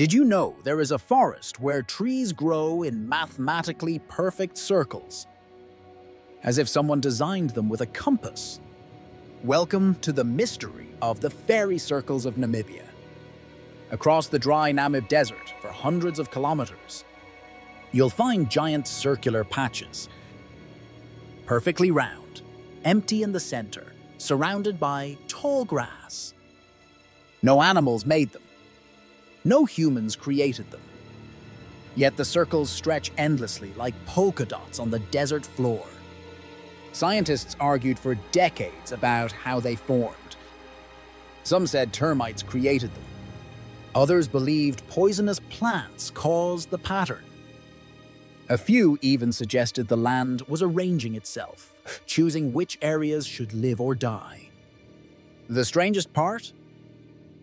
Did you know there is a forest where trees grow in mathematically perfect circles? As if someone designed them with a compass. Welcome to the mystery of the fairy circles of Namibia. Across the dry Namib Desert for hundreds of kilometers, you'll find giant circular patches, perfectly round, empty in the center, surrounded by tall grass. No animals made them, no humans created them. Yet the circles stretch endlessly like polka dots on the desert floor. Scientists argued for decades about how they formed. Some said termites created them. Others believed poisonous plants caused the pattern. A few even suggested the land was arranging itself, choosing which areas should live or die. The strangest part?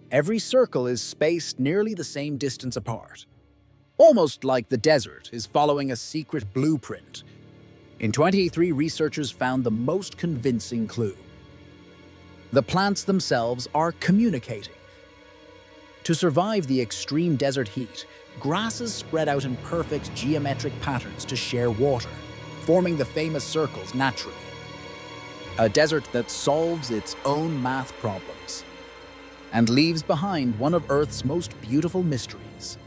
Every circle is spaced nearly the same distance apart. Almost like the desert is following a secret blueprint. In 2023, researchers found the most convincing clue. The plants themselves are communicating. To survive the extreme desert heat, grasses spread out in perfect geometric patterns to share water, forming the famous circles naturally. A desert that solves its own math problems and leaves behind one of Earth's most beautiful mysteries.